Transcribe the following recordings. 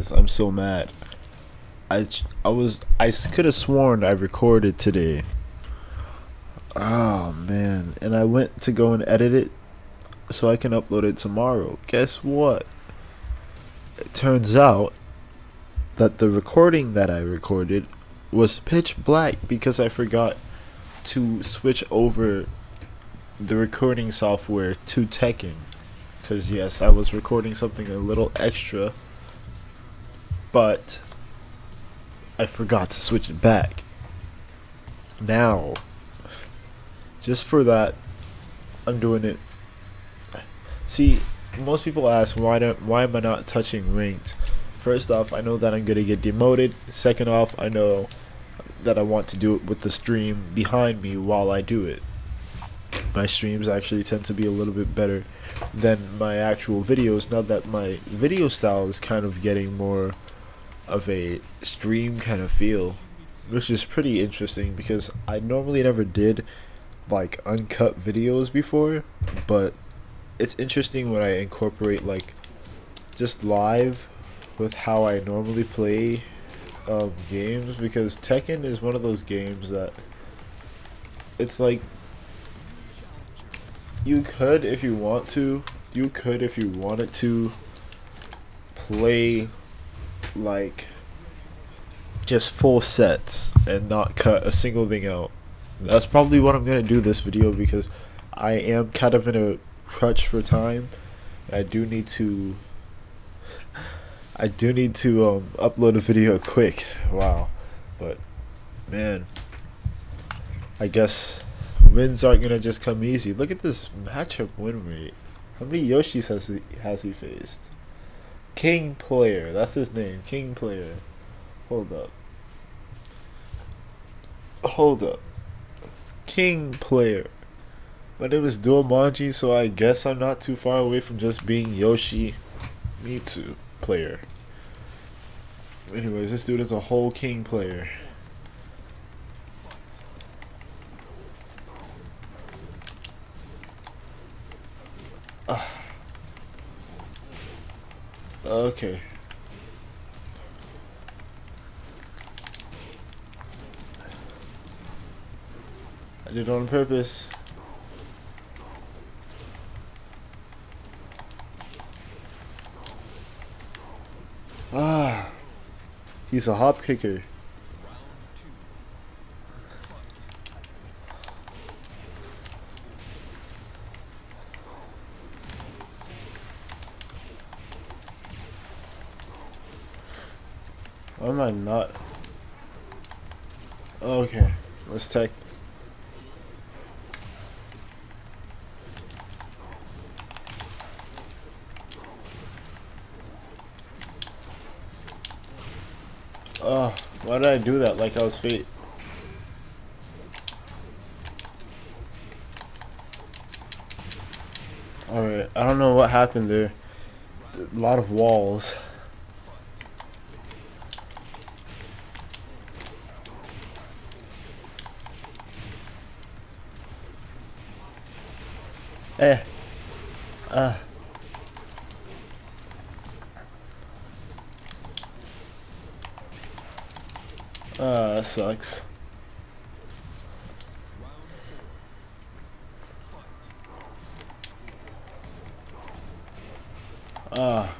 guys. I'm so mad. I I was I could have sworn I recorded today. Oh man, and I went to go and edit it so I can upload it tomorrow. Guess what? It turns out that the recording that I recorded was pitch black because I forgot to switch over the recording software to Tekken. Because, yes, I was recording something a little extra, but I forgot to switch it back. Now, just for that, I'm doing it. See, most people ask why don't why am I not touching ranked? First off, I know that I'm gonna get demoted. Second off, I know that I want to do it with the stream behind me while I do it. My streams actually tend to be a little bit better than my actual videos now that my video style is kind of getting more of a stream kind of feel which is pretty interesting because I normally never did like uncut videos before but it's interesting when I incorporate like just live with how I normally play um, games because Tekken is one of those games that it's like you could if you want to you could if you wanted to play like just full sets and not cut a single thing out that's probably what I'm gonna do this video because I am kind of in a crutch for time I do need to I do need to um, upload a video quick. Wow. But, man. I guess wins aren't to just come easy. Look at this matchup win rate. How many Yoshis has he, has he faced? King Player. That's his name. King Player. Hold up. Hold up. King Player. My name is Dual Manji, so I guess I'm not too far away from just being Yoshi. Too player. Anyways, this dude is a whole king player. Uh. Okay. I did it on purpose. Ah, he's a hop kicker. Why am I not? Okay, let's take. Oh, why did I do that like I was fate? Alright, I don't know what happened there. A lot of walls. Eh. Ah. Uh. Ah, that sucks. Ah.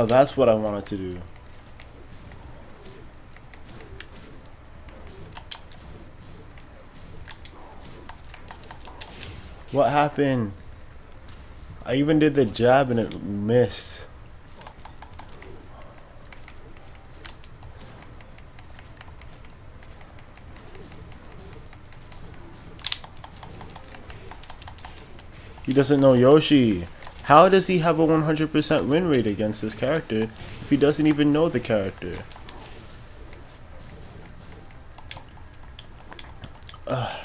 Oh, that's what I wanted to do. What happened? I even did the jab and it missed. He doesn't know Yoshi. How does he have a 100% win rate against this character if he doesn't even know the character? Ugh.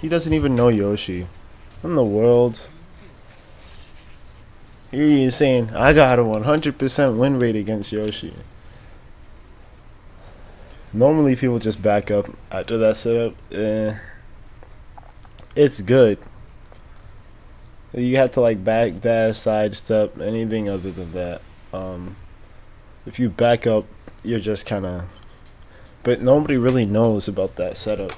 He doesn't even know Yoshi. In the world. You're saying I got a 100% win rate against Yoshi. Normally people just back up after that setup. Eh, it's good. You have to like back dash, sidestep, anything other than that. Um, if you back up, you're just kind of. But nobody really knows about that setup.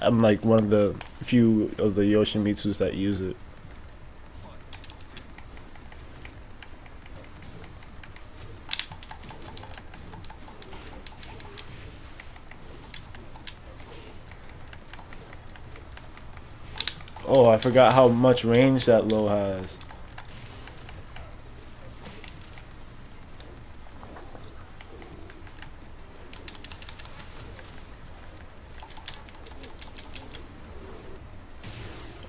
I'm like one of the few of the Yoshimitsus that use it. Oh, I forgot how much range that low has.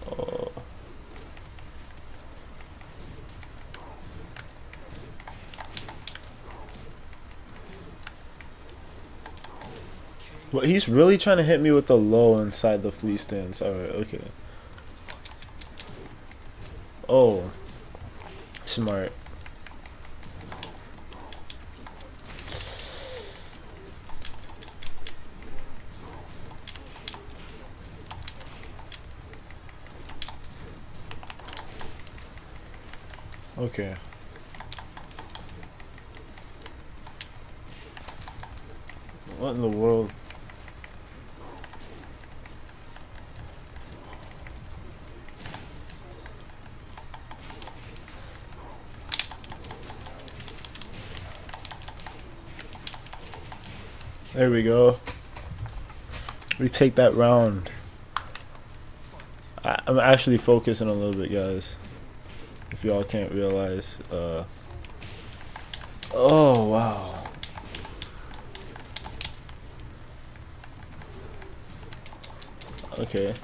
Oh. Well, he's really trying to hit me with the low inside the flea stance. Alright, okay. Oh. Smart. Okay. What in the world? There we go. We take that round. I, am actually focusing a little bit, guys. If y'all can't realize. Uh, oh, wow. Okay.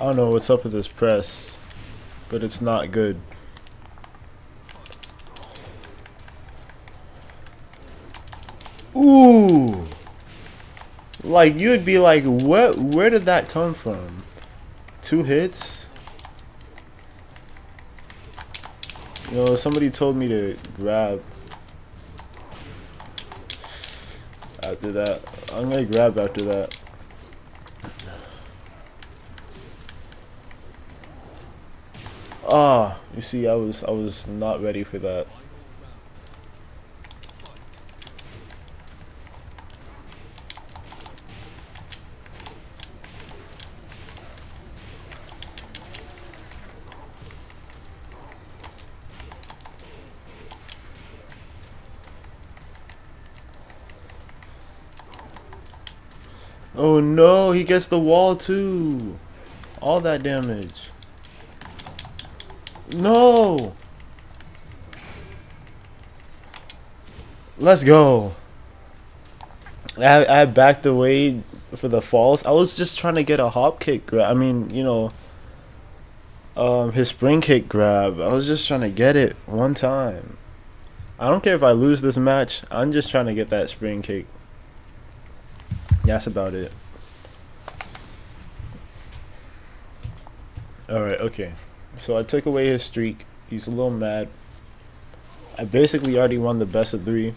I don't know what's up with this press, but it's not good. Ooh! Like, you'd be like, what? where did that come from? Two hits? You know, somebody told me to grab. After that. I'm gonna grab after that. Ah, you see, I was I was not ready for that. Oh no, he gets the wall too. All that damage. No! Let's go. I, I backed away for the falls. I was just trying to get a hop kick grab. I mean, you know, um, his spring kick grab. I was just trying to get it one time. I don't care if I lose this match. I'm just trying to get that spring kick. That's about it. Alright, okay. So I took away his streak. He's a little mad. I basically already won the best of three.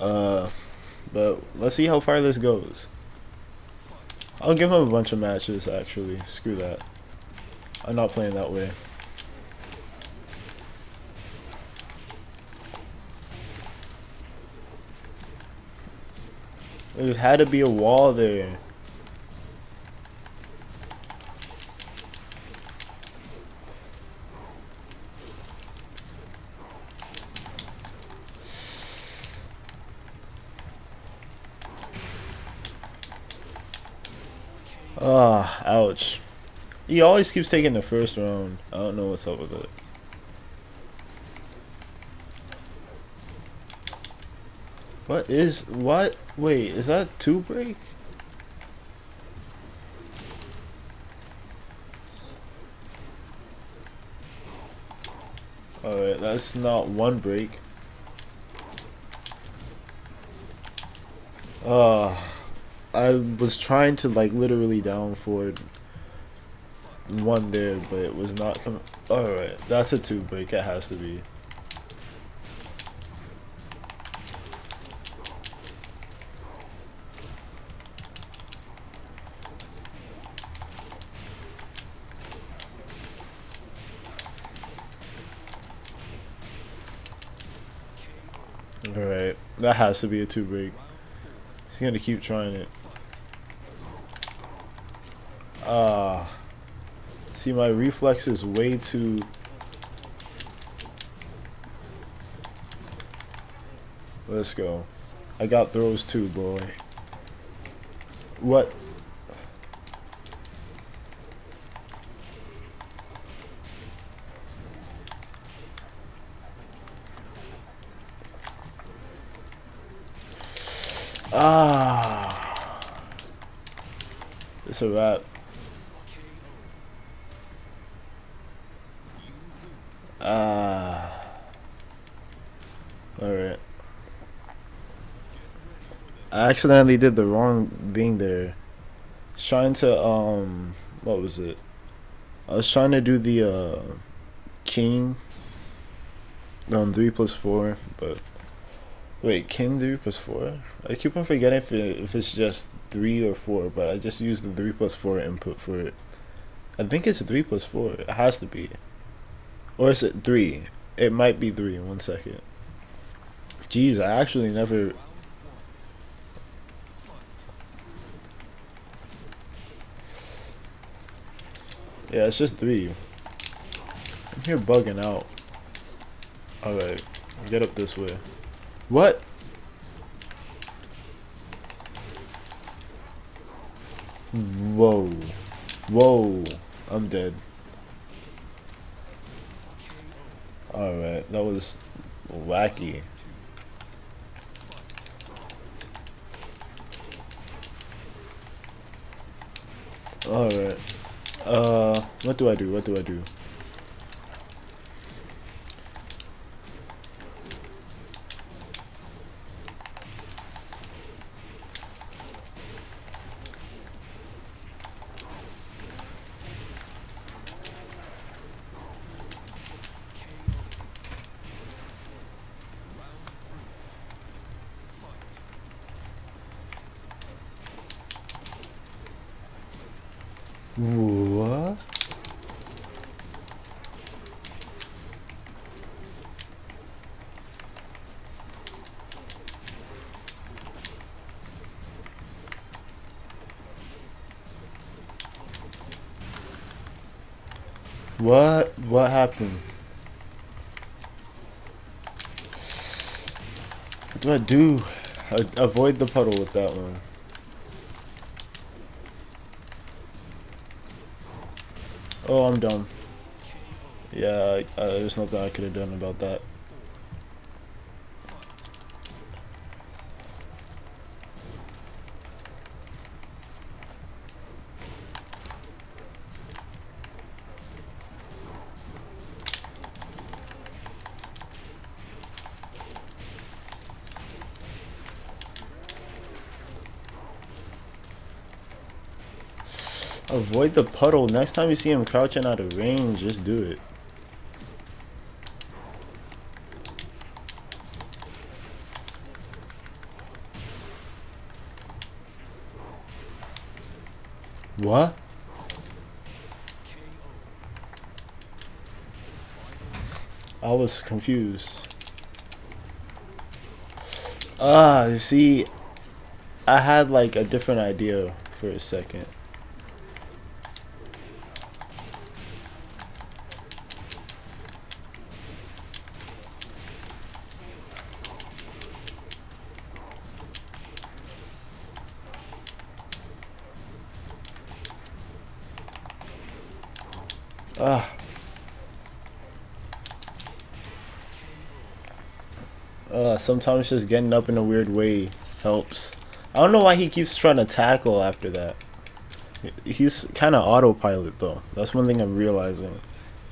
Uh, but let's see how far this goes. I'll give him a bunch of matches, actually. Screw that. I'm not playing that way. There had to be a wall there. Ah, ouch. He always keeps taking the first round. I don't know what's up with it. What is what? Wait, is that two break? Alright, that's not one break. Ah. Uh. I was trying to like literally down forward one there, but it was not coming. Alright, that's a two break. It has to be. Alright, that has to be a two break. He's gonna keep trying it. Ah. Uh, see, my reflex is way too. Let's go. I got throws too, boy. What? Ah. It's a wrap. Ah. Alright. Accidentally did the wrong thing there. Trying to, um, what was it? I was trying to do the, uh, king on 3 plus 4, but Wait, king 3 plus 4? I keep on forgetting if, it, if it's just 3 or 4, but I just used the 3 plus 4 input for it. I think it's 3 plus 4. It has to be. Or is it 3? It might be 3. One second. Jeez, I actually never... Yeah, it's just 3. I'm here bugging out. Alright, get up this way. What? Whoa. Whoa. I'm dead. Alright, that was wacky. Alright. Uh, what do I do? What do I do? What? What? What happened? What do I do? I avoid the puddle with that one. Oh, I'm dumb. Yeah, uh, there's nothing I could have done about that. Avoid the puddle. Next time you see him crouching out of range, just do it. What? I was confused. Ah, see, I had like a different idea for a second. Ah. Uh, sometimes just getting up in a weird way helps. I don't know why he keeps trying to tackle after that. He's kind of autopilot though. That's one thing I'm realizing.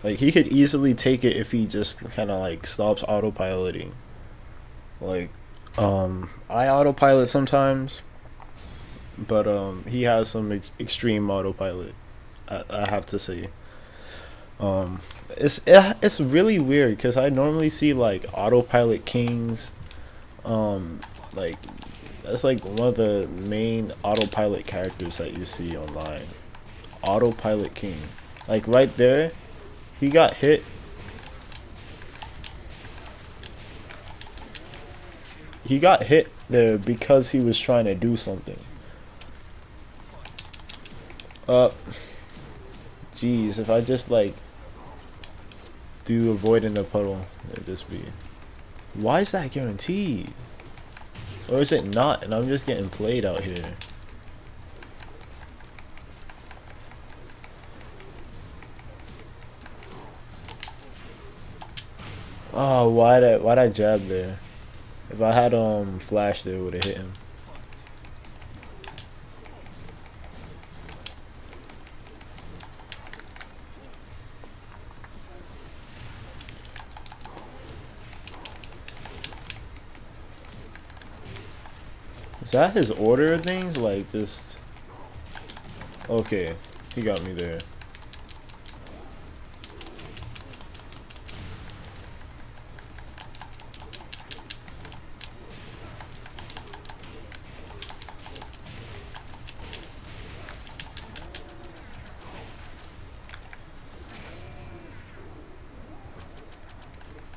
Like he could easily take it if he just kind of like stops autopiloting. Like Um, I autopilot sometimes, but um, he has some ex- extreme autopilot. I, I have to say. Um, it's it, it's really weird because I normally see like autopilot kings, um, like that's like one of the main autopilot characters that you see online. Autopilot king, like right there, he got hit. He got hit there because he was trying to do something. Uh, jeez, if I just like do avoid in the puddle, it'd just be. Why is that guaranteed? Or is it not? And I'm just getting played out here. Oh, why'd I, why'd I jab there? If I had um flash there, would have hit him. Is that his order of things? Like just Okay, he got me there.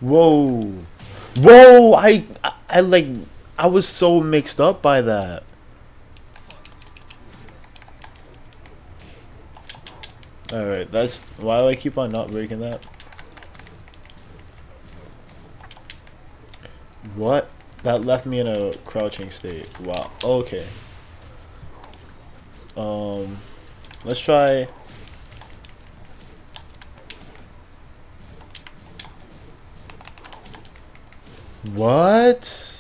Whoa. Whoa, I, I, I like, I was so mixed up by that. Alright, that's, why do I keep on not breaking that? What? That left me in a crouching state. Wow, okay. Um, let's try What?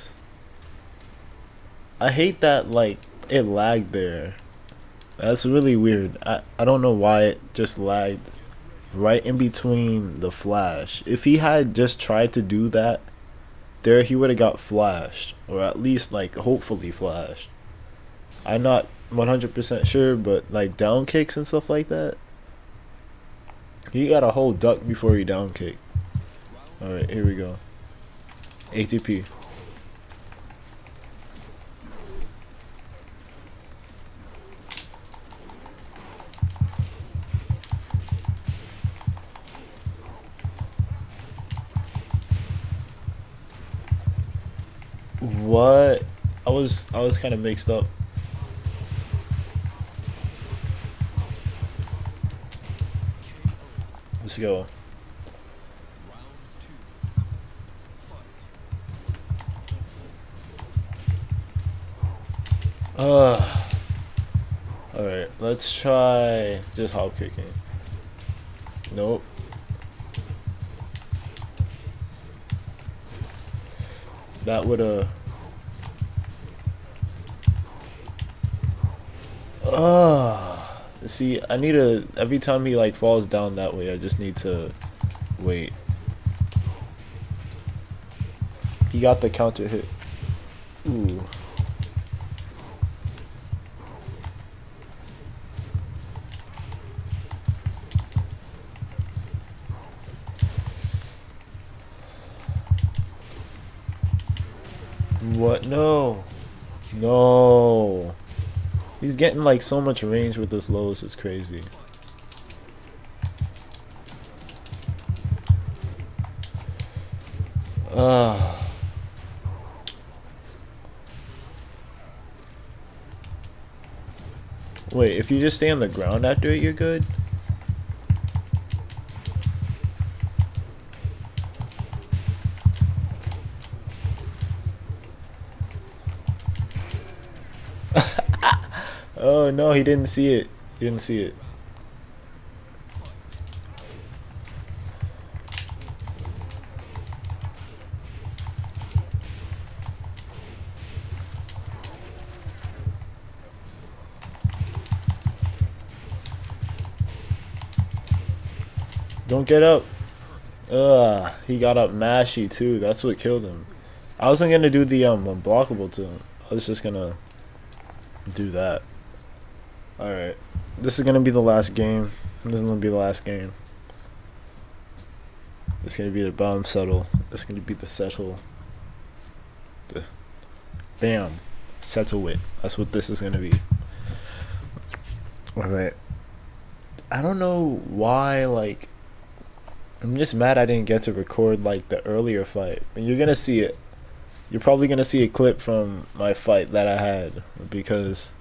I hate that like it lagged there. That's really weird. I, I don't know why it just lagged right in between the flash. If he had just tried to do that there he would have got flashed or at least like hopefully flashed. I'm not 100% sure but like down kicks and stuff like that he got a whole duck before he down kick. Alright, here we go. ATP. What? I was I was kind of mixed up. Let's go. Uh, Alright, let's try just hop kicking. Nope. That would have. Uh, see, I need to. Every time he like falls down that way, I just need to wait. He got the counter hit. Ooh. What? No. No. He's getting like so much range with this lows. It's crazy. Ah. Wait, if you just stay on the ground after it, you're good? No, he didn't see it. He didn't see it. Don't get up. Ugh, he got up mashy too. That's what killed him. I wasn't gonna do the um unblockable to him. I was just gonna do that. Alright. This is gonna be the last game. This is gonna be the last game. It's gonna be the bomb settle. It's gonna be the settle. The bam. Settle it. That's what this is gonna be. Alright. I don't know why like I'm just mad I didn't get to record like the earlier fight. And you're gonna see it. You're probably gonna see a clip from my fight that I had because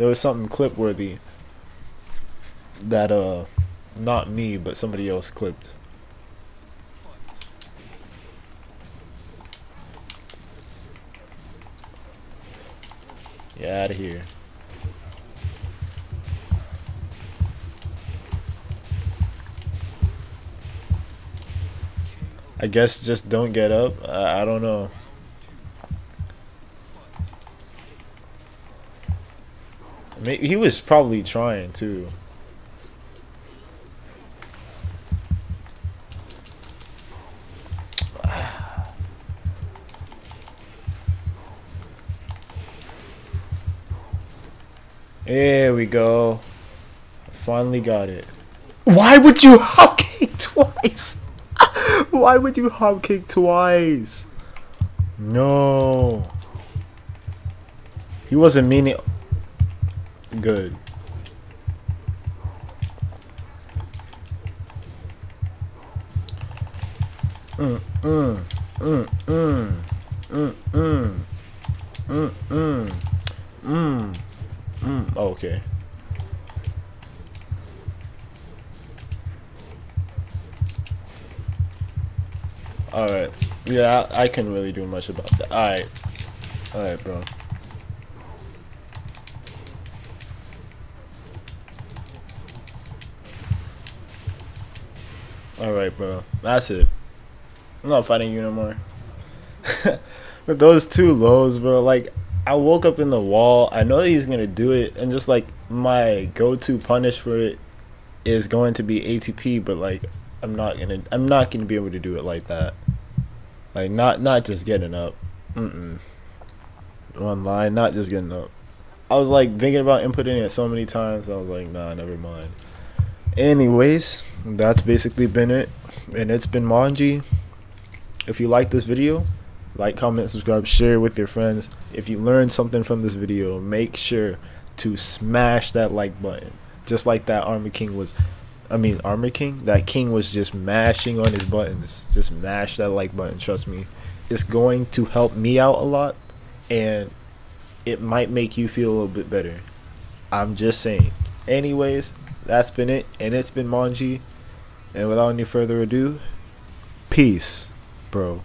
there was something clip worthy that uh not me but somebody else clipped. Get out of here. I guess just don't get up. I, I don't know. He was probably trying too. There we go. Finally got it. Why would you hop kick twice? Why would you hop kick twice? No. He wasn't meaning. Good. Mm, mm, mm, mm, mm, mm, mm, mm. Oh, okay. Alright. Yeah, I, I can really do much about that. Alright. Alright, bro. Alright, bro. That's it. I'm not fighting you no more. But those two lows, bro, like, I woke up in the wall. I know that he's going to do it. And just, like, my go-to punish for it is going to be ATP. But, like, I'm not going to, I'm not to be able to do it like that. Like, not, not just getting up. Mm-mm. Online, not just getting up. I was, like, thinking about inputting it so many times. I was like, nah, never mind. Anyways, that's basically been it. And it's been Manji. If you like this video, like, comment, subscribe, share with your friends. If you learned something from this video, make sure to smash that like button. Just like that Armor King was, I mean, Armor King? That King was just mashing on his buttons. Just mash that like button, trust me. It's going to help me out a lot, and it might make you feel a little bit better. I'm just saying. Anyways, that's been it, and it's been Manji. And without any further ado, peace, bro.